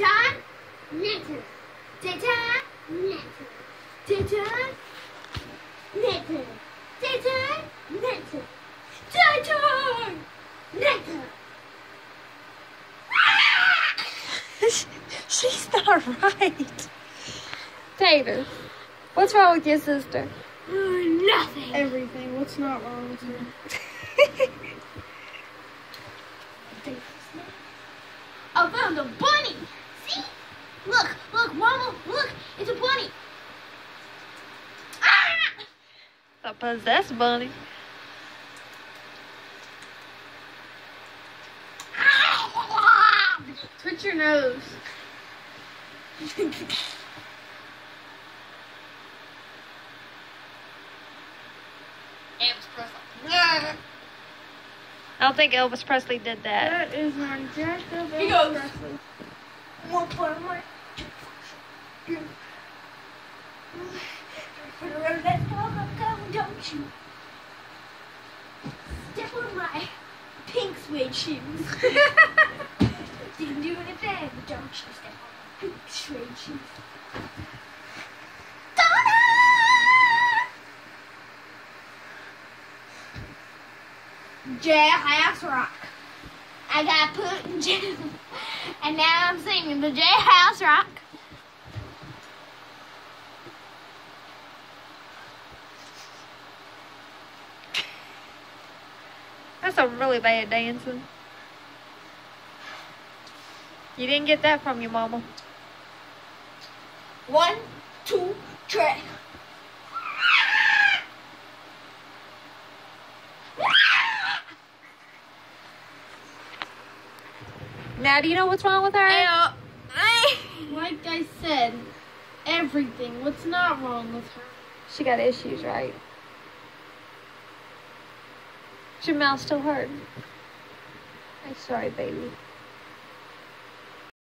Titan. Nectar. Titan. Nectar. Titan. Nectar. Titan. Nectar. Titan. Nectar. She's not right. Tater, what's wrong with your sister? Oh, nothing. Everything. What's not wrong with her? I found a bunny. See? Look, look, Mama, look, it's a bunny. Ah! A possessed bunny. Twitch your nose. I don't think Elvis Presley did that. That is not Jack of He Elvis goes. Presley. More fun, more. Don't? Step on my pink suede shoes. Didn't do anything, but don't you step on my pink suede shoes. Donna! Jailhouse Rock. I got put in jail. And now I'm singing the Jailhouse Rock. That's some really bad dancing. You didn't get that from your mama. One, two, three. Now, do you know what's wrong with her? Uh, like I said, everything. What's not wrong with her? She got issues, right? Your mouth still hurt? I'm sorry, baby.